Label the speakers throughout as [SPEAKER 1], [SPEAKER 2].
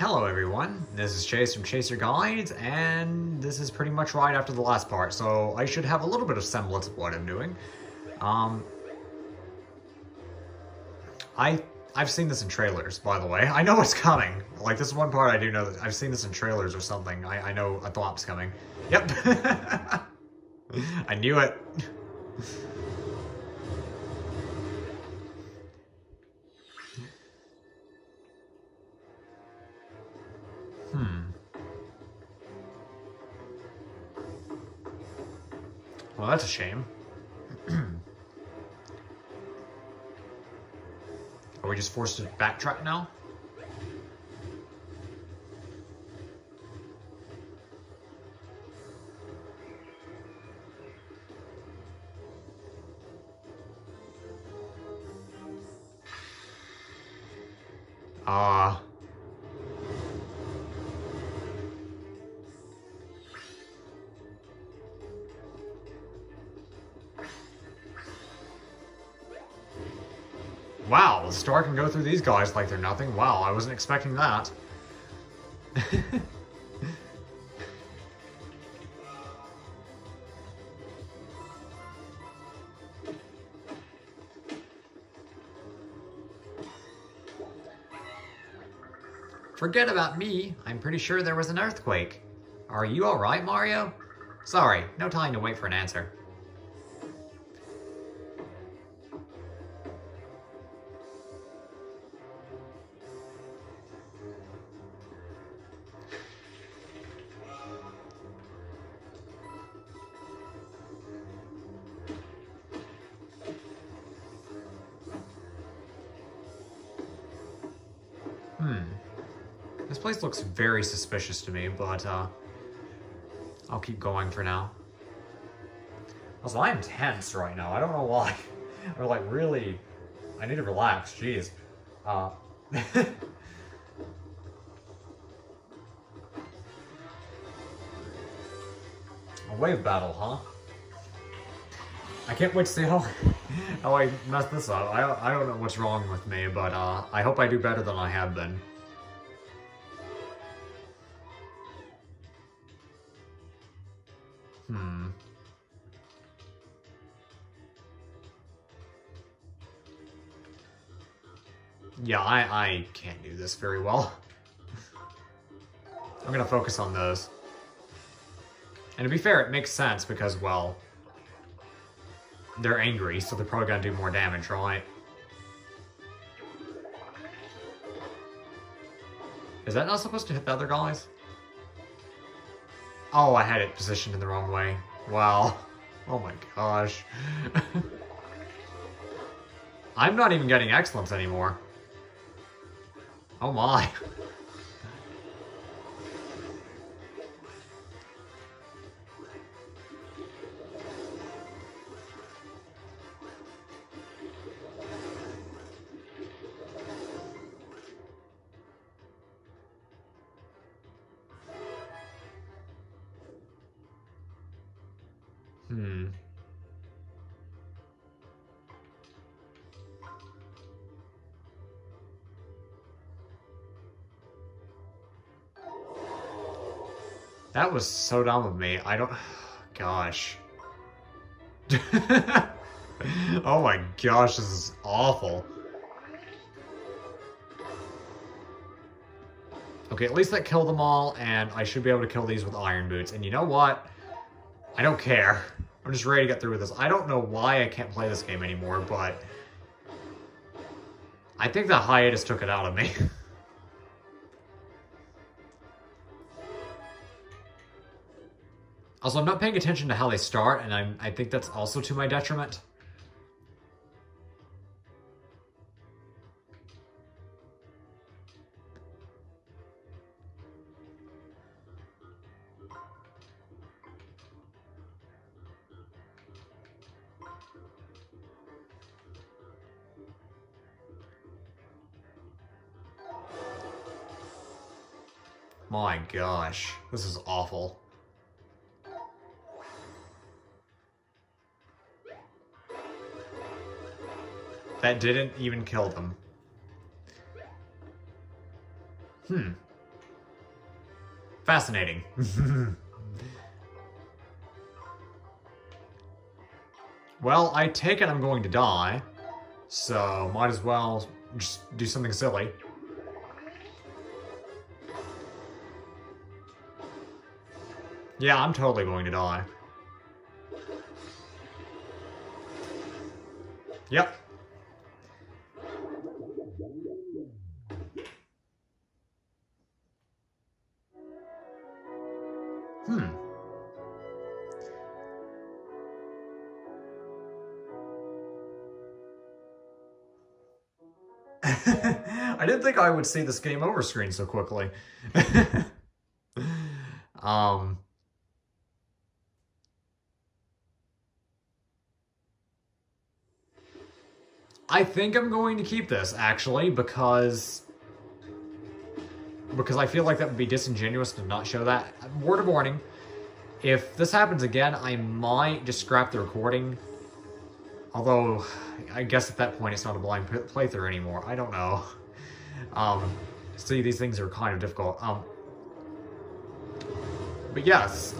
[SPEAKER 1] Hello everyone, this is Chase from Chaser Guides, and this is pretty much right after the last part, so I should have a little bit of semblance of what I'm doing. Um, I, I've seen this in trailers, by the way. I know what's coming. Like, this is one part I do know that I've seen this in trailers or something. I, I know a thwomp's coming. Yep. I knew it. Well, that's a shame. Are we just forced to backtrack now? Ah. Wow, the star can go through these guys like they're nothing. Wow, I wasn't expecting that. Forget about me. I'm pretty sure there was an earthquake. Are you alright, Mario? Sorry, no time to wait for an answer. Place looks very suspicious to me, but uh, I'll keep going for now. Also, I'm tense right now. I don't know why. I'm like really, I need to relax. Jeez. Uh, a wave battle, huh? I can't wait to see how how I mess this up. I I don't know what's wrong with me, but uh, I hope I do better than I have been. Yeah, I, I can't do this very well. I'm gonna focus on those. And to be fair, it makes sense because, well, they're angry, so they're probably gonna do more damage, right? Is that not supposed to hit the other guys? Oh, I had it positioned in the wrong way. Wow. Oh my gosh. I'm not even getting excellence anymore. Oh my. Hmm. That was so dumb of me. I don't... Gosh. oh my gosh, this is awful. Okay, at least that killed them all, and I should be able to kill these with iron boots. And you know what? I don't care. I'm just ready to get through with this. I don't know why I can't play this game anymore, but... I think the hiatus took it out of me. also, I'm not paying attention to how they start, and I'm, I think that's also to my detriment. My gosh, this is awful. That didn't even kill them. Hmm. Fascinating. well, I take it I'm going to die, so might as well just do something silly. Yeah, I'm totally going to die. Yep. Think I would see this game over screen so quickly. um... I think I'm going to keep this, actually, because... Because I feel like that would be disingenuous to not show that. Word of warning, if this happens again, I might just scrap the recording. Although, I guess at that point it's not a blind playthrough anymore. I don't know. Um, see, these things are kind of difficult. Um, but yes,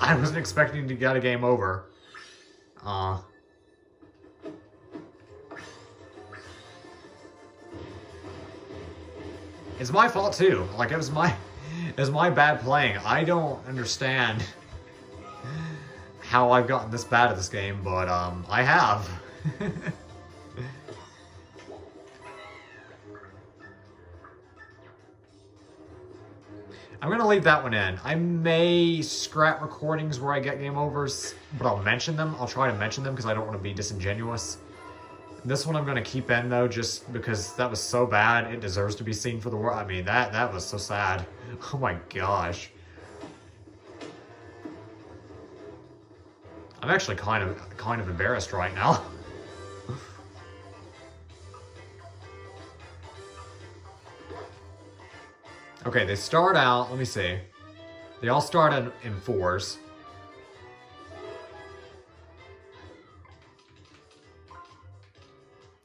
[SPEAKER 1] I wasn't expecting to get a game over. Uh, It's my fault too. Like it was my it was my bad playing. I don't understand how I've gotten this bad at this game, but um I have. I'm gonna leave that one in. I may scrap recordings where I get game overs, but I'll mention them. I'll try to mention them because I don't want to be disingenuous. This one I'm to keep in, though, just because that was so bad. It deserves to be seen for the world. I mean, that, that was so sad. Oh my gosh. I'm actually kind of kind of embarrassed right now. okay, they start out, let me see. They all start in, in fours.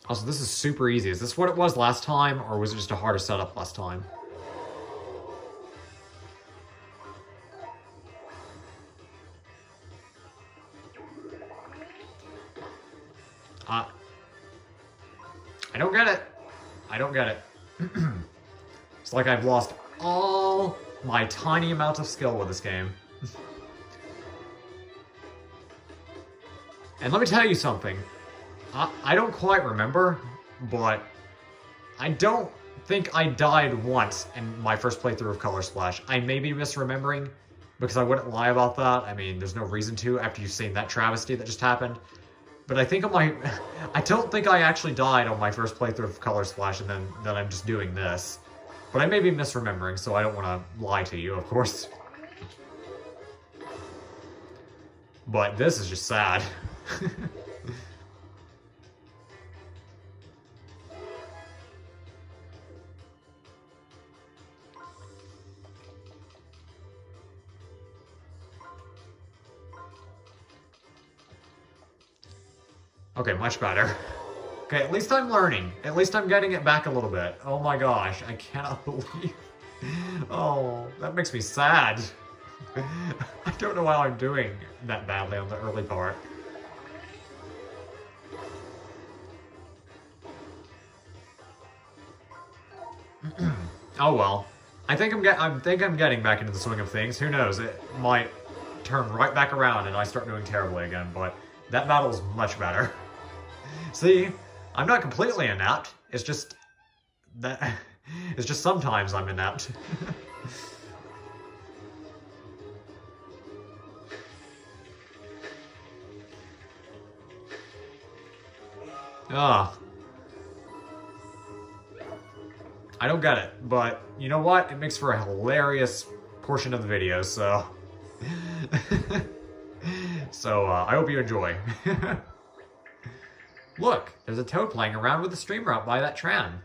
[SPEAKER 1] Also, this is super easy. Is this what it was last time, or was it just a harder setup last time? Uh, I don't get it. I don't get it. it's like I've lost my tiny amount of skill with this game. and let me tell you something. I, I don't quite remember, but I don't think I died once in my first playthrough of Color Splash. I may be misremembering, because I wouldn't lie about that. I mean, there's no reason to after you've seen that travesty that just happened. But I think on my... I don't think I actually died on my first playthrough of Color Splash, and then, then I'm just doing this. But I may be misremembering, so I don't want to lie to you, of course. But this is just sad. Okay, much better. Okay, at least I'm learning. At least I'm getting it back a little bit. Oh my gosh, I cannot believe... Oh, that makes me sad. I don't know why I'm doing that badly on the early part. oh well. I think I'm get I think I'm getting back into the swing of things. Who knows? It might turn right back around and I start doing terribly again, but that battle is much better. See, I'm not completely inept. It's just that it's just sometimes I'm inept. Ah. I don't get it, but you know what? It makes for a hilarious portion of the video, so... so, uh, I hope you enjoy. Look, there's a toad playing around with the streamer out by that tram.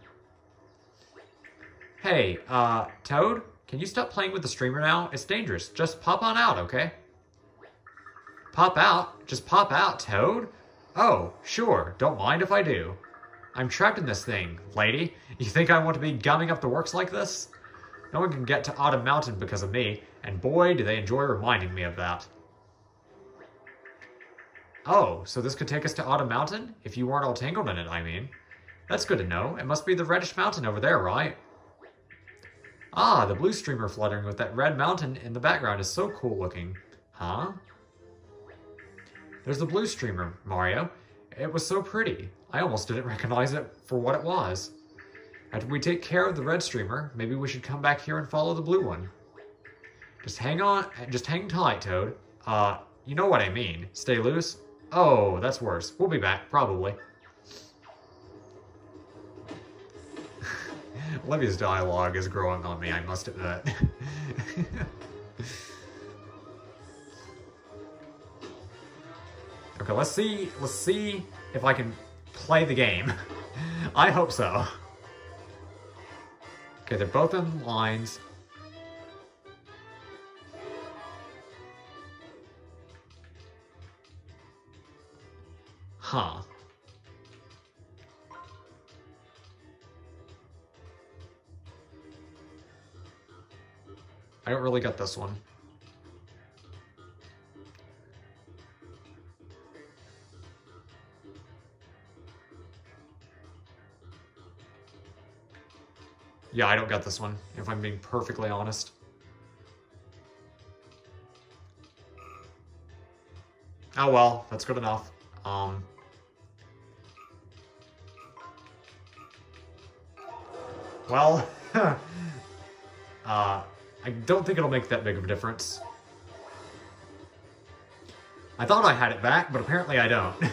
[SPEAKER 1] Hey, uh, Toad, can you stop playing with the streamer now? It's dangerous. Just pop on out, okay? Pop out? Just pop out, Toad? Oh, sure. Don't mind if I do. I'm trapped in this thing, lady. You think I want to be gumming up the works like this? No one can get to Autumn Mountain because of me, and boy, do they enjoy reminding me of that. Oh, so this could take us to Autumn Mountain? If you weren't all tangled in it, I mean. That's good to know. It must be the reddish mountain over there, right? Ah, the blue streamer fluttering with that red mountain in the background is so cool looking. Huh? There's the blue streamer, Mario. It was so pretty. I almost didn't recognize it for what it was. After we take care of the red streamer, maybe we should come back here and follow the blue one. Just hang on, just hang tight, Toad. Uh, you know what I mean. Stay loose. Oh, that's worse. We'll be back, probably. Olivia's dialogue is growing on me, I must admit. okay, let's see, let's see if I can play the game. I hope so. Okay, they're both in lines. I don't really get this one. Yeah, I don't get this one, if I'm being perfectly honest. Oh well, that's good enough. Um, well, uh, I don't think it'll make that big of a difference. I thought I had it back, but apparently I don't.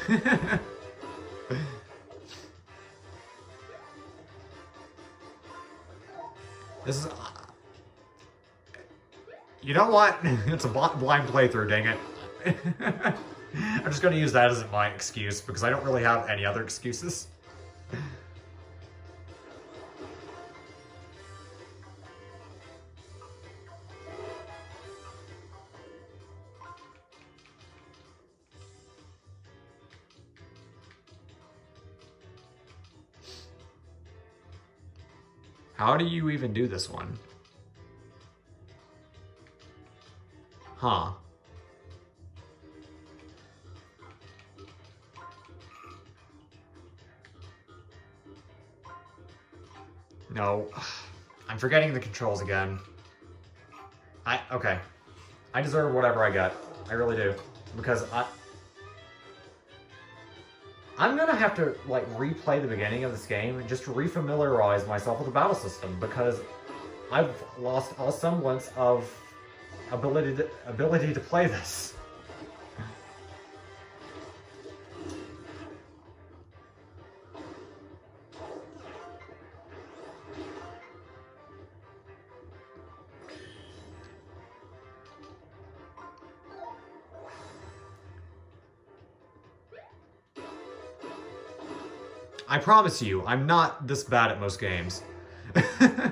[SPEAKER 1] this is... You know what? it's a blind playthrough, dang it. I'm just going to use that as my excuse because I don't really have any other excuses. How do you even do this one? Huh. No. I'm forgetting the controls again. I, okay. I deserve whatever I get. I really do. Because I... have to, like, replay the beginning of this game and just refamiliarize myself with the battle system, because I've lost all semblance of ability to, ability to play this. I promise you, I'm not this bad at most games.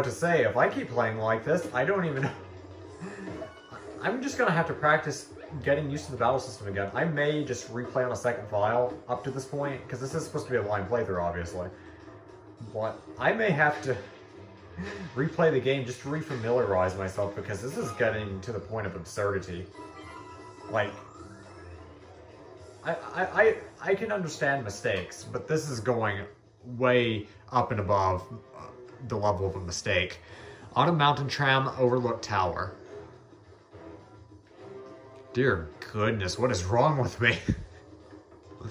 [SPEAKER 1] what to say. If I keep playing like this, I don't even know. I'm just gonna have to practice getting used to the battle system again. I may just replay on a second file up to this point, because this is supposed to be a blind playthrough, obviously. But I may have to replay the game just to refamiliarize myself, because this is getting to the point of absurdity. Like, I, I, I, I can understand mistakes, but this is going way up and above uh, the level of a mistake. On a mountain tram Overlook tower. Dear goodness, what is wrong with me?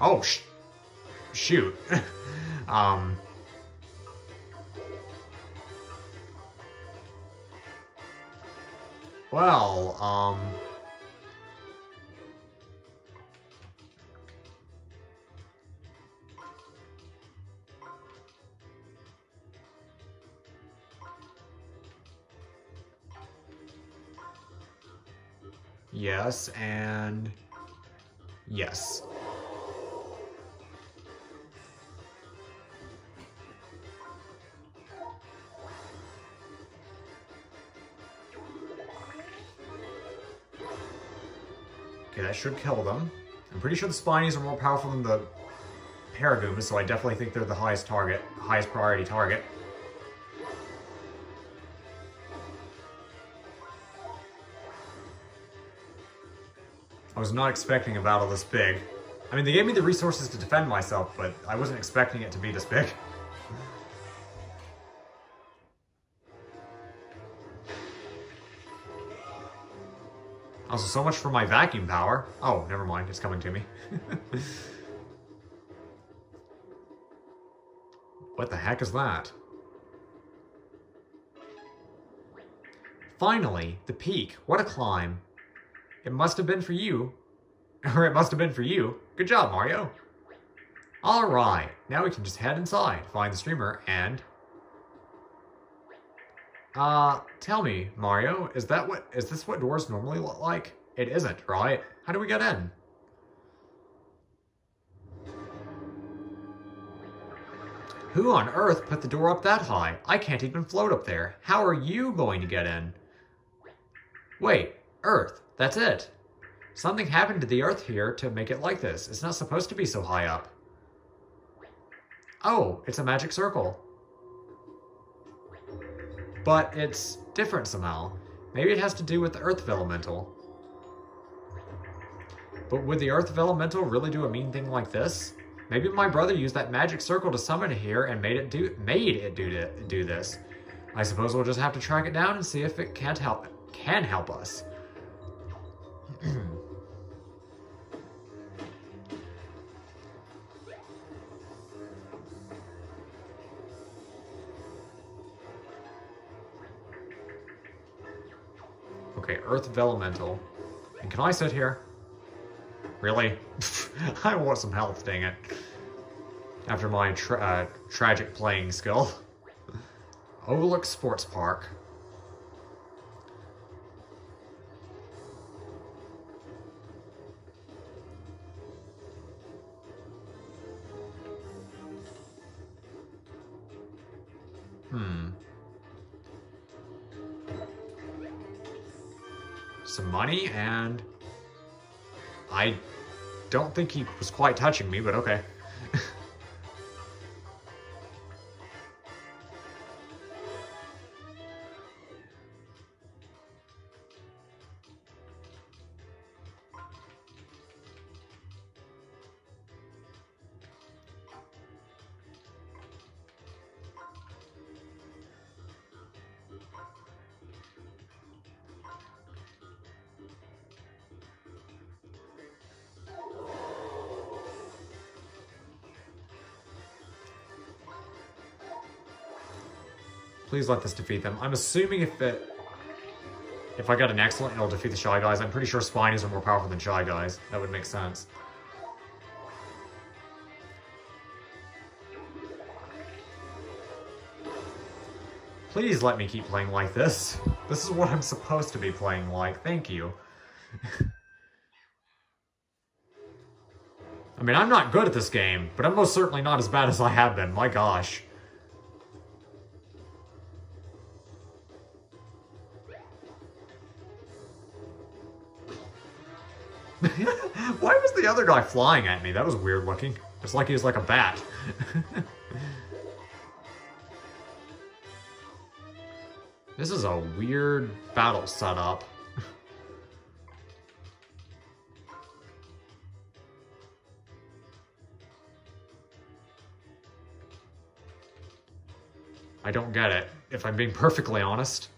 [SPEAKER 1] oh, sh shoot. um... Well, um... Yes, and... Yes. Okay, that should kill them. I'm pretty sure the Spinies are more powerful than the Paragooms, so I definitely think they're the highest target, highest priority target. Was not expecting a battle this big. I mean, they gave me the resources to defend myself, but I wasn't expecting it to be this big. Also, so much for my vacuum power. Oh, never mind, it's coming to me. what the heck is that? Finally, the peak. What a climb. It must have been for you. Or it must have been for you. Good job, Mario. Alright, now we can just head inside, find the streamer, and... Uh, tell me, Mario, is that what, is this what doors normally look like? It isn't, right? How do we get in? Who on earth put the door up that high? I can't even float up there. How are you going to get in? Wait, Earth, that's it. Something happened to the Earth here to make it like this. It's not supposed to be so high up. Oh, it's a magic circle. But it's different somehow. Maybe it has to do with the Earth Elemental. But would the Earth Elemental really do a mean thing like this? Maybe my brother used that magic circle to summon it here and made it do made it do do this. I suppose we'll just have to track it down and see if it can't help can help us. Okay, Earth Elemental. And can I sit here? Really? I want some health, dang it. After my tra uh, tragic playing skill. Overlook Sports Park. And I don't think he was quite touching me, but okay. Please let this defeat them. I'm assuming if it... If I got an excellent, it'll defeat the Shy Guys. I'm pretty sure Spinies are more powerful than Shy Guys. That would make sense. Please let me keep playing like this. This is what I'm supposed to be playing like. Thank you. I mean, I'm not good at this game, but I'm most certainly not as bad as I have been. My gosh. The other guy flying at me? That was weird looking. It's like he's like a bat. this is a weird battle setup. I don't get it, if I'm being perfectly honest.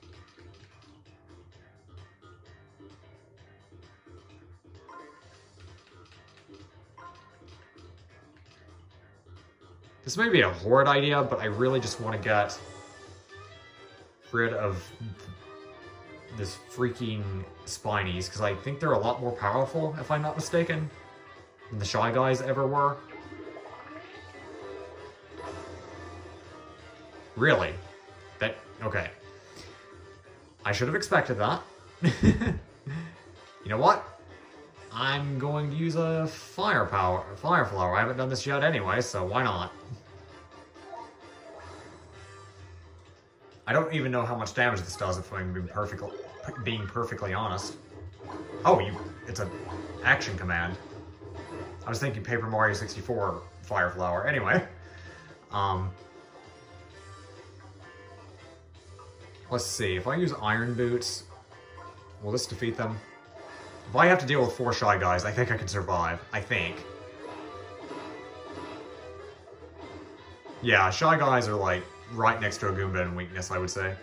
[SPEAKER 1] This may be a horrid idea, but I really just want to get rid of this freaking Spinies, because I think they're a lot more powerful, if I'm not mistaken, than the Shy Guys ever were. Really? That, okay. I should have expected that. You know what? I'm going to use a firepower, fire flower. I haven't done this yet anyway, so why not? I don't even know how much damage this does if I'm being perfectly, being perfectly honest. Oh, you, it's an action command. I was thinking Paper Mario 64 Fire Flower. Anyway, um, let's see. If I use Iron Boots, will this defeat them? If I have to deal with four Shy Guys, I think I can survive. I think. Yeah, Shy Guys are like right next to a Goomba in weakness, I would say.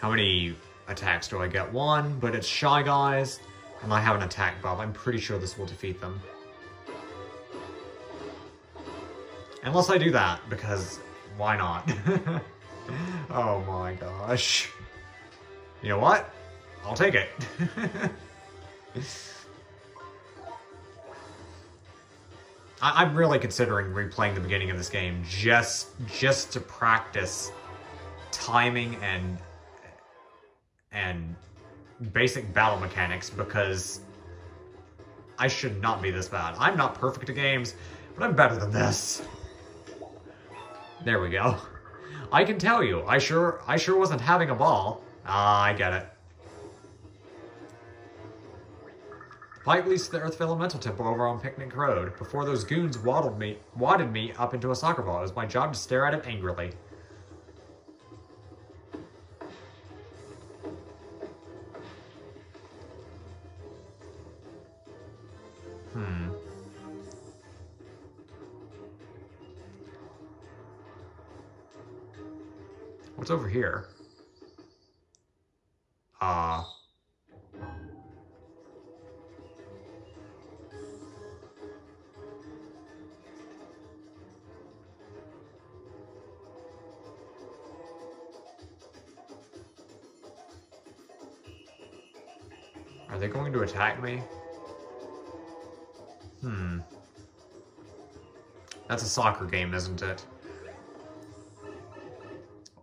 [SPEAKER 1] How many attacks do I get? One, but it's Shy Guys, and I have an attack buff. I'm pretty sure this will defeat them. Unless I do that, because why not? oh my gosh. You know what? I'll take it. I I'm really considering replaying the beginning of this game just just to practice timing and and basic battle mechanics because I should not be this bad. I'm not perfect at games, but I'm better than this. There we go. I can tell you, I sure I sure wasn't having a ball. Ah, I get it. Leads to the Earth Elemental Temple over on Picnic Road. Before those goons waddled me, wadded me up into a soccer ball. It was my job to stare at it angrily. What's over here? Uh, Are they going to attack me? Hmm. That's a soccer game, isn't it?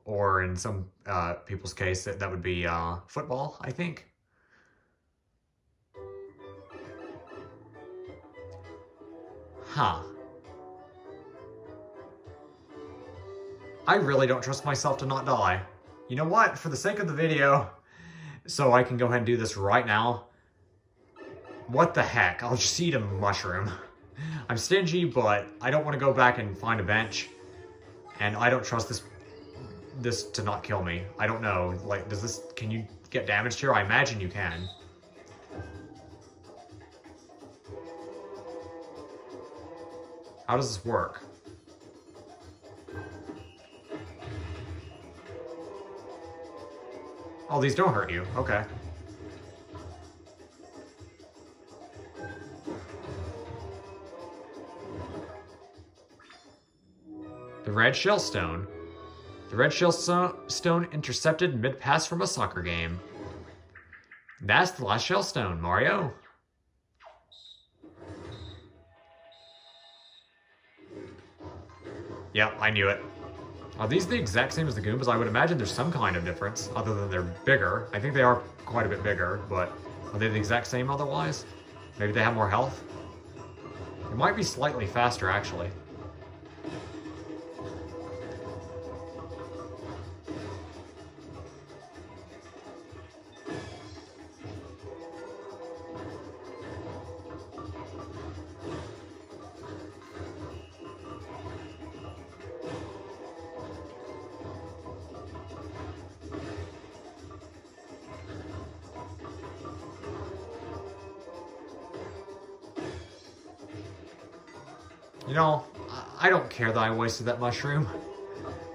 [SPEAKER 1] Or in some uh, people's case, that, that would be uh, football, I think. Huh. I really don't trust myself to not die. You know what? For the sake of the video, so I can go ahead and do this right now, what the heck? I'll just eat a mushroom. I'm stingy, but I don't want to go back and find a bench. And I don't trust this this to not kill me. I don't know. Like, does this... Can you get damaged here? I imagine you can. How does this work? Oh, these don't hurt you. Okay. The red shell stone. The red shell stone intercepted mid-pass from a soccer game. That's the last shell stone, Mario. Yep, I knew it. Are these the exact same as the Goombas? I would imagine there's some kind of difference, other than they're bigger. I think they are quite a bit bigger, but are they the exact same otherwise? Maybe they have more health? It might be slightly faster, actually. You know, I don't care that I wasted that mushroom.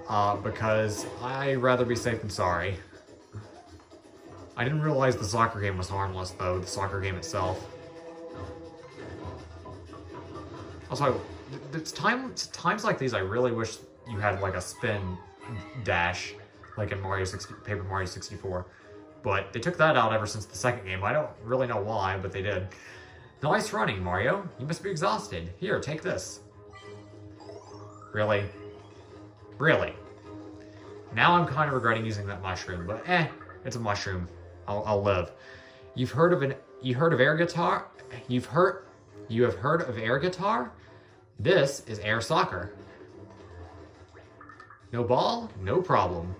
[SPEAKER 1] Uh, because I'd rather be safe than sorry. I didn't realize the soccer game was harmless, though, the soccer game itself. Also, it's, time, it's times like these I really wish you had, like, a spin dash, like in Mario 60, Paper Mario 64. but they took that out ever since the second game. I don't really know why, but they did. Nice running, Mario. You must be exhausted. Here, take this. Really? Really? Now I'm kind of regretting using that mushroom, but eh, it's a mushroom. I'll, I'll live. You've heard of an you heard of air guitar? You've heard you have heard of air guitar? This is air soccer. No ball? No problem.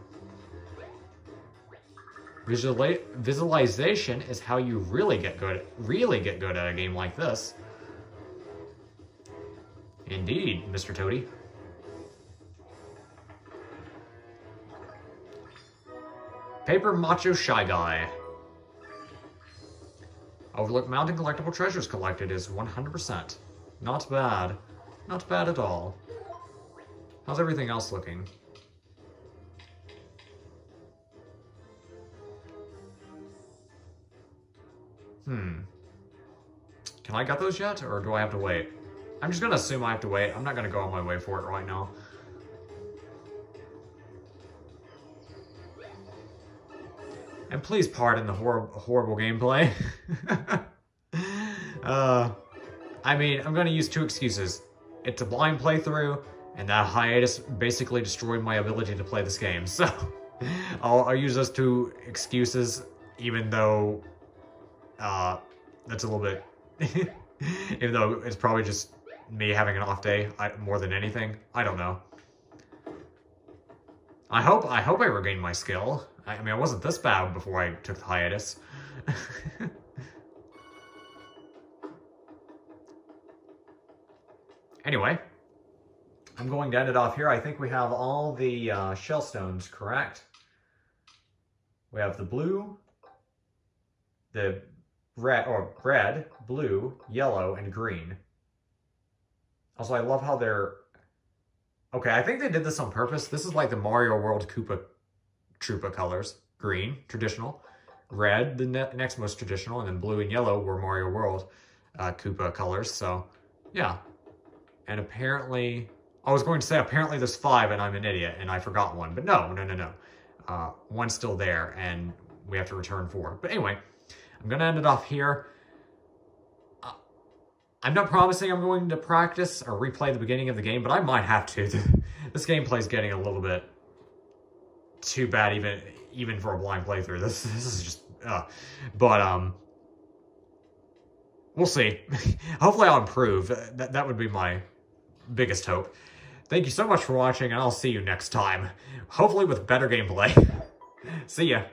[SPEAKER 1] Visuali visualization is how you really get good really get good at a game like this. Indeed, Mr. Toady. Paper Macho Shy Guy. Overlook Mountain collectible treasures collected is 100%. Not bad. Not bad at all. How's everything else looking? Hmm. Can I get those yet, or do I have to wait? I'm just gonna assume I have to wait. I'm not gonna go on my way for it right now. And please pardon the hor horrible gameplay. uh, I mean, I'm going to use two excuses. It's a blind playthrough, and that hiatus basically destroyed my ability to play this game. So, I'll, I'll use those two excuses, even though uh, that's a little bit... even though it's probably just me having an off day I, more than anything. I don't know. I hope I hope I regained my skill. I, I mean, I wasn't this bad before I took the hiatus. anyway, I'm going to end it off here. I think we have all the uh, shell stones correct. We have the blue, the red, or red, blue, yellow, and green. Also, I love how they're... Okay, I think they did this on purpose. This is like the Mario World Koopa Troopa colors. Green, traditional. Red, the ne next most traditional. And then blue and yellow were Mario World uh, Koopa colors. So, yeah. And apparently... I was going to say apparently there's five and I'm an idiot and I forgot one. But no, no, no, no. Uh, one's still there and we have to return four. But anyway, I'm going to end it off here. I'm not promising I'm going to practice or replay the beginning of the game, but I might have to. this gameplay is getting a little bit too bad even even for a blind playthrough. This this is just uh, but um we'll see. Hopefully I'll improve. That that would be my biggest hope. Thank you so much for watching and I'll see you next time. Hopefully with better gameplay. see ya.